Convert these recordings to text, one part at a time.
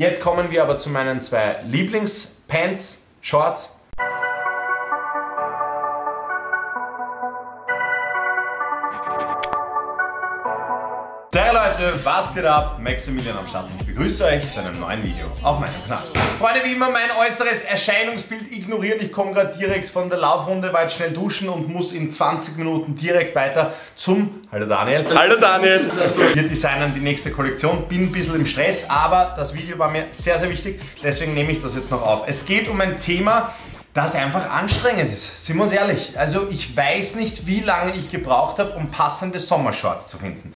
Jetzt kommen wir aber zu meinen zwei Lieblingspants, Shorts. Was geht ab? Maximilian am Start und ich begrüße euch zu einem neuen Video auf meinem Kanal. Freunde, wie immer mein äußeres Erscheinungsbild ignorieren. Ich komme gerade direkt von der Laufrunde, war jetzt schnell duschen und muss in 20 Minuten direkt weiter zum... Hallo Daniel. Hallo Daniel. Wir designen die nächste Kollektion. Bin ein bisschen im Stress, aber das Video war mir sehr, sehr wichtig. Deswegen nehme ich das jetzt noch auf. Es geht um ein Thema, das einfach anstrengend ist. Sind wir uns ehrlich. Also ich weiß nicht, wie lange ich gebraucht habe, um passende Sommershorts zu finden.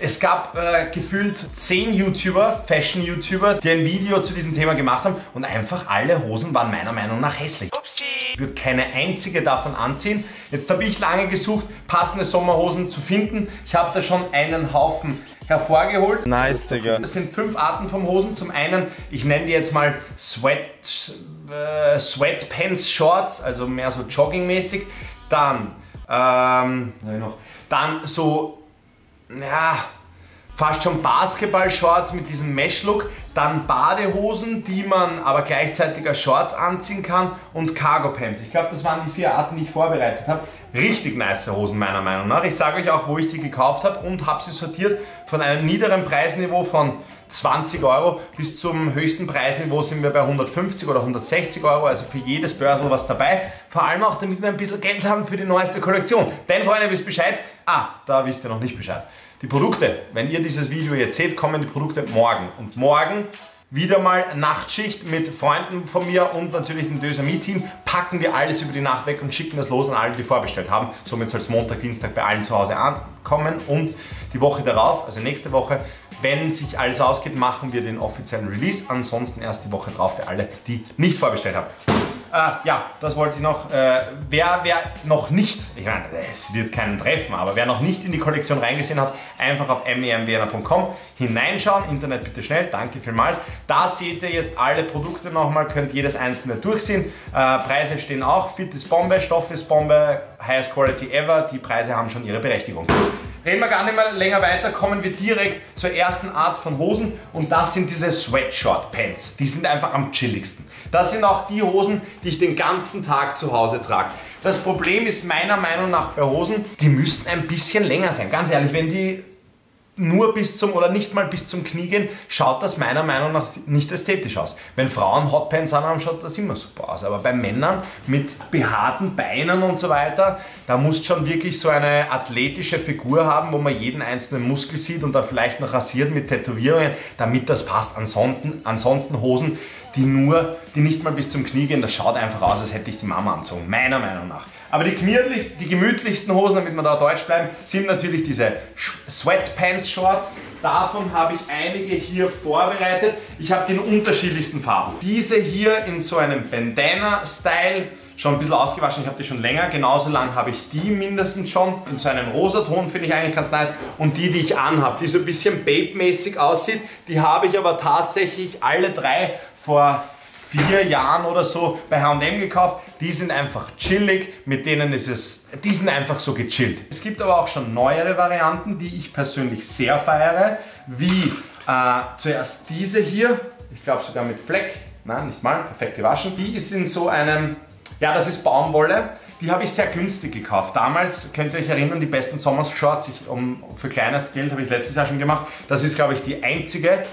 Es gab äh, gefühlt 10 YouTuber, Fashion-YouTuber, die ein Video zu diesem Thema gemacht haben und einfach alle Hosen waren meiner Meinung nach hässlich. Upsi. Ich würde keine einzige davon anziehen. Jetzt habe ich lange gesucht, passende Sommerhosen zu finden. Ich habe da schon einen Haufen hervorgeholt. Nice, Digga. Das sind fünf Arten von Hosen. Zum einen, ich nenne die jetzt mal Sweat, äh, Sweatpants Shorts, also mehr so joggingmäßig. Dann, ähm, noch, dann so, ja, fast schon Basketball-Shorts mit diesem Mesh-Look, dann Badehosen, die man aber gleichzeitig als Shorts anziehen kann und Cargo-Pants. Ich glaube, das waren die vier Arten, die ich vorbereitet habe. Richtig nice Hosen meiner Meinung nach. Ich sage euch auch, wo ich die gekauft habe und habe sie sortiert von einem niederen Preisniveau von 20 Euro bis zum höchsten Preisniveau sind wir bei 150 oder 160 Euro, also für jedes Börsel was dabei. Vor allem auch, damit wir ein bisschen Geld haben für die neueste Kollektion. Denn Freunde, wisst Bescheid? Ah, da wisst ihr noch nicht Bescheid. Die Produkte, wenn ihr dieses Video jetzt seht, kommen die Produkte morgen. Und morgen wieder mal Nachtschicht mit Freunden von mir und natürlich dem Dösami-Team. Packen wir alles über die Nacht weg und schicken das los an alle, die vorbestellt haben. Somit soll es Montag, Dienstag bei allen zu Hause ankommen. Und die Woche darauf, also nächste Woche, wenn sich alles ausgeht, machen wir den offiziellen Release. Ansonsten erst die Woche drauf für alle, die nicht vorbestellt haben. Äh, ja, das wollte ich noch. Äh, wer, wer noch nicht, ich meine, es wird keinen treffen, aber wer noch nicht in die Kollektion reingesehen hat, einfach auf memwiener.com hineinschauen. Internet bitte schnell, danke vielmals. Da seht ihr jetzt alle Produkte nochmal, könnt jedes einzelne durchsehen. Äh, Preise stehen auch, Fit ist Bombe, Stoff ist Bombe, highest quality ever. Die Preise haben schon ihre Berechtigung. Reden wir gar nicht mehr länger weiter, kommen wir direkt zur ersten Art von Hosen und das sind diese Sweatshort Pants. Die sind einfach am chilligsten. Das sind auch die Hosen, die ich den ganzen Tag zu Hause trage. Das Problem ist meiner Meinung nach bei Hosen, die müssen ein bisschen länger sein. Ganz ehrlich, wenn die nur bis zum oder nicht mal bis zum Knie gehen, schaut das meiner Meinung nach nicht ästhetisch aus. Wenn Frauen Hotpants anhaben, schaut das immer super aus. Aber bei Männern mit behaarten Beinen und so weiter, da muss schon wirklich so eine athletische Figur haben, wo man jeden einzelnen Muskel sieht und dann vielleicht noch rasiert mit Tätowierungen, damit das passt. Ansonsten, ansonsten Hosen, die nur, die nicht mal bis zum Knie gehen, das schaut einfach aus, als hätte ich die Mama anzogen. Meiner Meinung nach. Aber die, die gemütlichsten Hosen, damit wir da deutsch bleiben, sind natürlich diese Sweatpants-Shorts. Davon habe ich einige hier vorbereitet. Ich habe die in unterschiedlichsten Farben. Diese hier in so einem Bandana-Style, schon ein bisschen ausgewaschen, ich habe die schon länger, genauso lang habe ich die mindestens schon. In so einem Rosaton finde ich eigentlich ganz nice. Und die, die ich anhabe, die so ein bisschen Babe-mäßig aussieht, die habe ich aber tatsächlich alle drei vor vier Jahren oder so bei H&M gekauft. Die sind einfach chillig, mit denen ist es, die sind einfach so gechillt. Es gibt aber auch schon neuere Varianten, die ich persönlich sehr feiere, wie äh, zuerst diese hier, ich glaube sogar mit Fleck, nein, nicht mal, perfekt gewaschen. Die ist in so einem, ja, das ist Baumwolle. Die habe ich sehr günstig gekauft. Damals, könnt ihr euch erinnern, die besten Sommershorts, ich, um, für kleines Geld habe ich letztes Jahr schon gemacht. Das ist, glaube ich, die einzige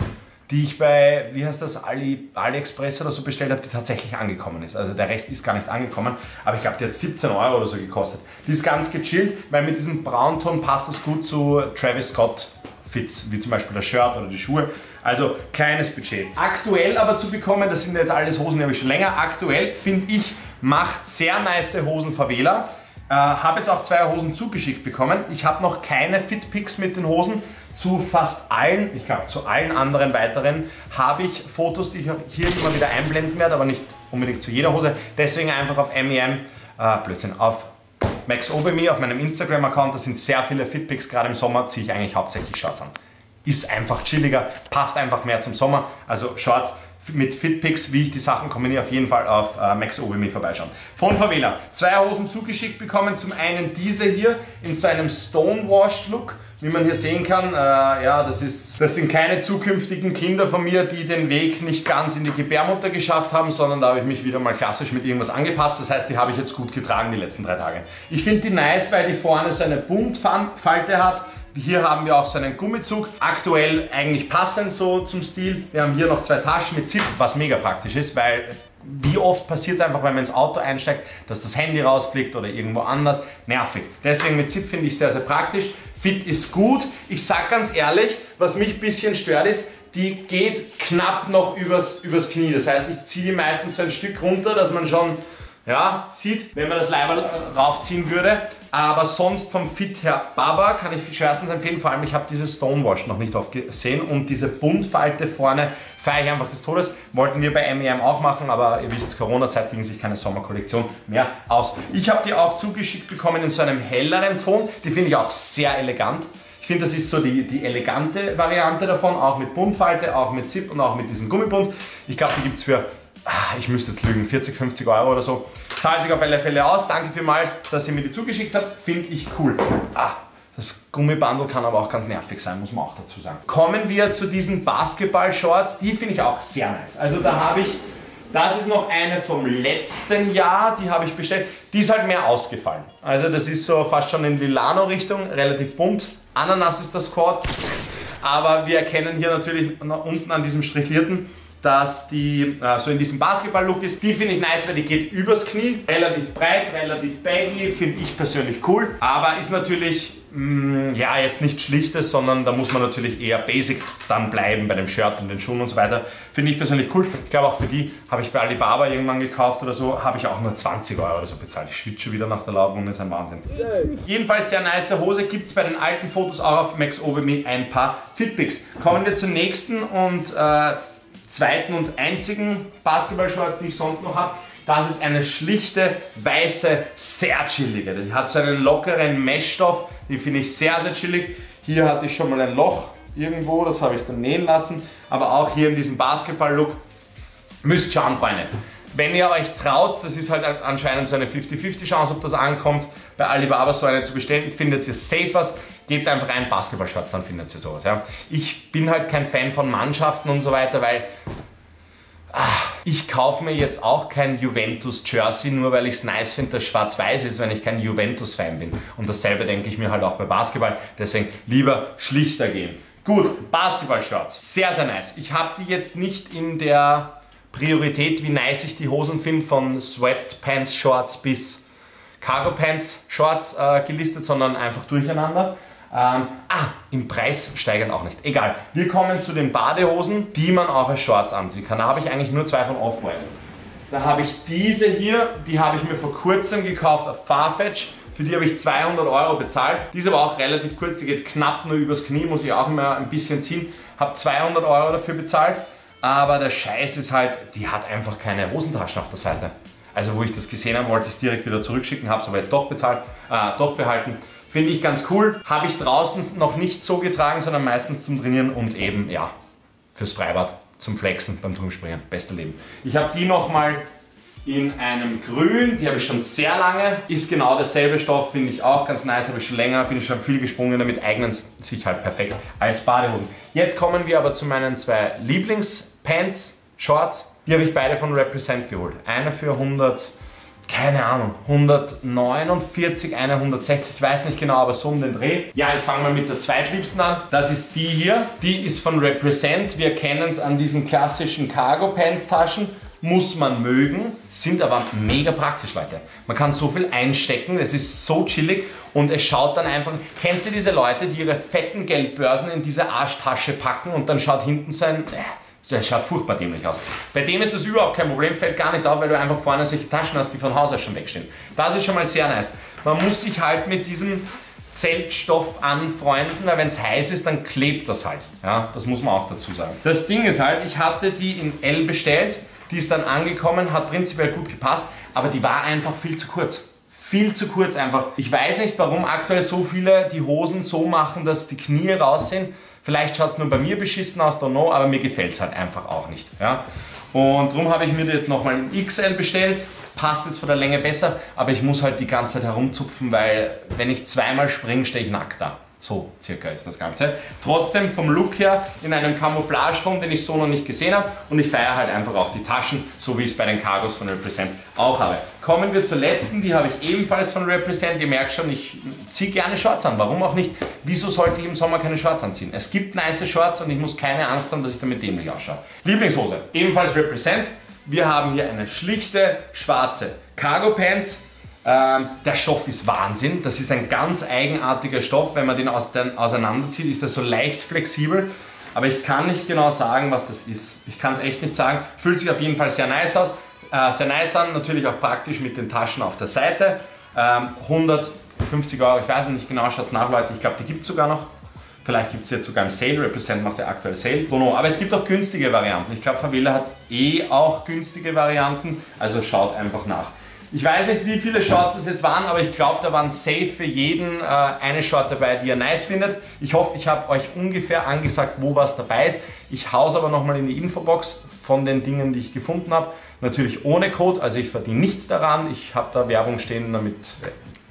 die ich bei, wie heißt das, Ali, AliExpress oder so bestellt habe, die tatsächlich angekommen ist. Also der Rest ist gar nicht angekommen, aber ich glaube, die hat 17 Euro oder so gekostet. Die ist ganz gechillt, weil mit diesem Braunton passt das gut zu Travis Scott Fits, wie zum Beispiel das Shirt oder die Schuhe. Also kleines Budget. Aktuell aber zu bekommen, das sind jetzt alles Hosen, die habe ich schon länger. Aktuell finde ich, macht sehr nice Hosen Favela. Äh, habe jetzt auch zwei Hosen zugeschickt bekommen. Ich habe noch keine Fitpics mit den Hosen, zu fast allen, ich glaube zu allen anderen weiteren, habe ich Fotos, die ich hier immer wieder einblenden werde, aber nicht unbedingt zu jeder Hose. Deswegen einfach auf MEM, äh, Blödsinn, auf Max Overme, auf meinem Instagram-Account, da sind sehr viele Fitpics, gerade im Sommer ziehe ich eigentlich hauptsächlich Shorts an. Ist einfach chilliger, passt einfach mehr zum Sommer, also Shorts mit Fitpics, wie ich die Sachen kombiniere, auf jeden Fall auf äh, Max Obemi vorbeischauen. Von Favela, zwei Hosen zugeschickt bekommen. Zum einen diese hier in so einem Stonewashed Look, Wie man hier sehen kann, äh, ja, das, ist, das sind keine zukünftigen Kinder von mir, die den Weg nicht ganz in die Gebärmutter geschafft haben, sondern da habe ich mich wieder mal klassisch mit irgendwas angepasst. Das heißt, die habe ich jetzt gut getragen die letzten drei Tage. Ich finde die nice, weil die vorne so eine Buntfalte hat. Hier haben wir auch so einen Gummizug. Aktuell eigentlich passend so zum Stil. Wir haben hier noch zwei Taschen mit Zip, was mega praktisch ist, weil wie oft passiert es einfach, wenn man ins Auto einsteigt, dass das Handy rausfliegt oder irgendwo anders? Nervig. Deswegen mit Zip finde ich sehr, sehr praktisch. Fit ist gut. Ich sag ganz ehrlich, was mich ein bisschen stört ist, die geht knapp noch übers, übers Knie. Das heißt, ich ziehe die meistens so ein Stück runter, dass man schon ja, sieht, wenn man das Leiberl raufziehen würde. Aber sonst vom Fit her Baba kann ich schwerstens empfehlen. Vor allem, ich habe dieses Stonewash noch nicht oft gesehen und diese Buntfalte vorne feiere ich einfach des Todes. Wollten wir bei MEM auch machen, aber ihr wisst, Corona-Zeit ging sich keine Sommerkollektion mehr aus. Ich habe die auch zugeschickt bekommen in so einem helleren Ton. Die finde ich auch sehr elegant. Ich finde, das ist so die, die elegante Variante davon, auch mit Buntfalte, auch mit Zip und auch mit diesem Gummibund. Ich glaube, die gibt es für ich müsste jetzt lügen, 40, 50 Euro oder so. Zahlt sich auf alle Fälle aus. Danke vielmals, dass ihr mir die zugeschickt habt. Finde ich cool. Ah, das Gummibandel kann aber auch ganz nervig sein, muss man auch dazu sagen. Kommen wir zu diesen Basketball-Shorts. Die finde ich auch sehr nice. Also da habe ich, das ist noch eine vom letzten Jahr, die habe ich bestellt. Die ist halt mehr ausgefallen. Also das ist so fast schon in Lilano-Richtung, relativ bunt. Ananas ist das Quad. Aber wir erkennen hier natürlich unten an diesem strichlierten, dass die äh, so in diesem Basketball-Look ist. Die finde ich nice, weil die geht übers Knie. Relativ breit, relativ baggy, finde ich persönlich cool. Aber ist natürlich, mh, mm, ja, jetzt nicht schlichtes, sondern da muss man natürlich eher basic dann bleiben bei dem Shirt und den Schuhen und so weiter. Finde ich persönlich cool. Ich glaube auch für die habe ich bei Alibaba irgendwann gekauft oder so, habe ich auch nur 20 Euro oder so bezahlt. Ich schwitze schon wieder nach der Laufrunde, ist ein Wahnsinn. Jedenfalls sehr nice Hose gibt es bei den alten Fotos auch auf Max Me ein paar Fitpics. Kommen wir zur nächsten und äh, zweiten und einzigen Basketball-Shorts, die ich sonst noch habe. Das ist eine schlichte, weiße, sehr chillige. Die hat so einen lockeren Meshstoff, die finde ich sehr, sehr chillig. Hier hatte ich schon mal ein Loch irgendwo, das habe ich dann nähen lassen. Aber auch hier in diesem Basketball-Look müsst schauen, Freunde. Wenn ihr euch traut, das ist halt anscheinend so eine 50-50 Chance, ob das ankommt, bei Alibaba so eine zu bestellen, findet ihr safe was. Gebt einfach ein Basketballshorts, dann findet ihr sowas. Ja. Ich bin halt kein Fan von Mannschaften und so weiter, weil ach, ich kaufe mir jetzt auch kein Juventus-Jersey, nur weil ich es nice finde, dass schwarz-weiß ist, wenn ich kein Juventus-Fan bin. Und dasselbe denke ich mir halt auch bei Basketball. Deswegen lieber schlichter gehen. Gut, Basketball-Shorts. Sehr, sehr nice. Ich habe die jetzt nicht in der Priorität, wie nice ich die Hosen finde, von Sweatpants-Shorts bis Cargo-Pants-Shorts äh, gelistet, sondern einfach durcheinander. Ähm, ah, im Preis steigern auch nicht. Egal. Wir kommen zu den Badehosen, die man auch als Shorts anziehen kann. Da habe ich eigentlich nur zwei von Off-White. Da habe ich diese hier, die habe ich mir vor kurzem gekauft auf Farfetch. Für die habe ich 200 Euro bezahlt. Die ist aber auch relativ kurz, die geht knapp nur übers Knie, muss ich auch immer ein bisschen ziehen. Habe 200 Euro dafür bezahlt. Aber der Scheiß ist halt, die hat einfach keine Hosentaschen auf der Seite. Also wo ich das gesehen habe, wollte ich es direkt wieder zurückschicken, habe es aber jetzt doch bezahlt, äh, doch behalten. Finde ich ganz cool. Habe ich draußen noch nicht so getragen, sondern meistens zum Trainieren und eben, ja, fürs Freibad, zum Flexen beim Turmspringen. Beste Leben. Ich habe die nochmal in einem Grün, die habe ich schon sehr lange. Ist genau derselbe Stoff, finde ich auch ganz nice, habe ich schon länger, bin ich schon viel gesprungen damit, eignen sich halt perfekt als Badehosen. Jetzt kommen wir aber zu meinen zwei Lieblingspants, Shorts. Die habe ich beide von Represent geholt. Eine für 100 keine Ahnung, 149, eine 160, ich weiß nicht genau, aber so um den Dreh. Ja, ich fange mal mit der zweitliebsten an. Das ist die hier. Die ist von Represent. Wir kennen es an diesen klassischen Cargo Pants Taschen. Muss man mögen, sind aber mega praktisch, Leute. Man kann so viel einstecken, es ist so chillig und es schaut dann einfach. Kennst du diese Leute, die ihre fetten Geldbörsen in diese Arschtasche packen und dann schaut hinten sein. Äh, das schaut furchtbar dämlich aus. Bei dem ist das überhaupt kein Problem, fällt gar nicht auf, weil du einfach vorne solche Taschen hast, die von Haus aus schon wegstehen. Das ist schon mal sehr nice. Man muss sich halt mit diesem Zeltstoff anfreunden, weil wenn es heiß ist, dann klebt das halt. Ja, das muss man auch dazu sagen. Das Ding ist halt, ich hatte die in L bestellt, die ist dann angekommen, hat prinzipiell gut gepasst, aber die war einfach viel zu kurz. Viel zu kurz einfach. Ich weiß nicht, warum aktuell so viele die Hosen so machen, dass die Knie raus sind. Vielleicht schaut es nur bei mir beschissen aus, don't know, aber mir gefällt es halt einfach auch nicht. Ja? Und darum habe ich mir jetzt nochmal ein XL bestellt. Passt jetzt von der Länge besser, aber ich muss halt die ganze Zeit herumzupfen, weil wenn ich zweimal springe, stehe ich nackt da. So circa ist das Ganze. Trotzdem vom Look her in einem Camouflage-Ton, den ich so noch nicht gesehen habe. Und ich feiere halt einfach auch die Taschen, so wie ich es bei den Cargos von Represent auch habe. Kommen wir zur letzten, die habe ich ebenfalls von Represent. Ihr merkt schon, ich ziehe gerne Shorts an. Warum auch nicht? Wieso sollte ich im Sommer keine Shorts anziehen? Es gibt nice Shorts und ich muss keine Angst haben, dass ich damit dämlich ausschaue. Lieblingshose, ebenfalls Represent. Wir haben hier eine schlichte schwarze Cargo Pants der Stoff ist Wahnsinn. Das ist ein ganz eigenartiger Stoff. Wenn man den, aus den auseinanderzieht, ist er so leicht flexibel. Aber ich kann nicht genau sagen, was das ist. Ich kann es echt nicht sagen. Fühlt sich auf jeden Fall sehr nice aus. Äh, sehr nice an, natürlich auch praktisch mit den Taschen auf der Seite. Ähm, 150 Euro, ich weiß nicht genau, schaut es nach, Leute. Ich glaube, die gibt es sogar noch. Vielleicht gibt es jetzt sogar im Sale, Represent macht ja aktuell Sale. Aber es gibt auch günstige Varianten. Ich glaube, Favela hat eh auch günstige Varianten. Also schaut einfach nach. Ich weiß nicht, wie viele Shorts das jetzt waren, aber ich glaube, da waren safe für jeden äh, eine Short dabei, die ihr nice findet. Ich hoffe, ich habe euch ungefähr angesagt, wo was dabei ist. Ich haue es aber nochmal in die Infobox von den Dingen, die ich gefunden habe. Natürlich ohne Code, also ich verdiene nichts daran. Ich habe da Werbung stehen, damit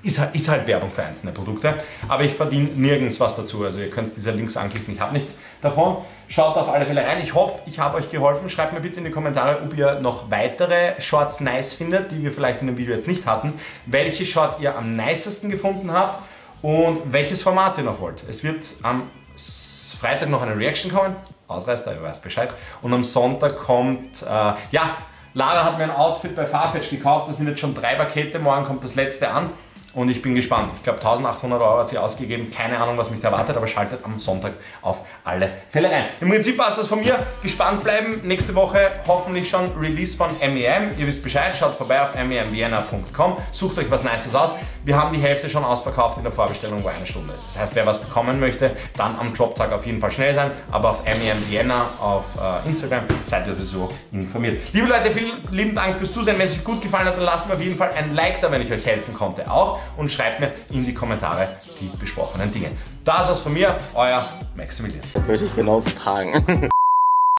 ist halt, ist halt Werbung für einzelne Produkte, aber ich verdiene nirgends was dazu. Also ihr könnt diese Links anklicken, ich habe nichts davon. Schaut auf alle Fälle rein. Ich hoffe, ich habe euch geholfen. Schreibt mir bitte in die Kommentare, ob ihr noch weitere Shorts nice findet, die wir vielleicht in dem Video jetzt nicht hatten. Welche Short ihr am nicesten gefunden habt und welches Format ihr noch wollt. Es wird am Freitag noch eine Reaction kommen. Ausreißer, ihr weißt Bescheid. Und am Sonntag kommt, äh, ja, Lara hat mir ein Outfit bei Farfetch gekauft. Das sind jetzt schon drei Pakete. Morgen kommt das letzte an. Und ich bin gespannt. Ich glaube 1800 Euro hat sie ausgegeben. Keine Ahnung, was mich da erwartet, aber schaltet am Sonntag auf alle Fälle rein. Im Prinzip war es das von mir. Gespannt bleiben. Nächste Woche hoffentlich schon Release von MEM. Ihr wisst Bescheid. Schaut vorbei auf memvienna.com. Sucht euch was Nices aus. Wir haben die Hälfte schon ausverkauft in der Vorbestellung, wo eine Stunde ist. Das heißt, wer was bekommen möchte, dann am Jobtag auf jeden Fall schnell sein. Aber auf MEM Vienna auf äh, Instagram seid ihr sowieso informiert. Liebe Leute, vielen lieben Dank fürs Zusehen. Wenn es euch gut gefallen hat, dann lasst mir auf jeden Fall ein Like da, wenn ich euch helfen konnte. Auch und schreibt mir in die Kommentare die besprochenen Dinge. Das war's von mir, euer Maximilian. Würde ich genauso tragen.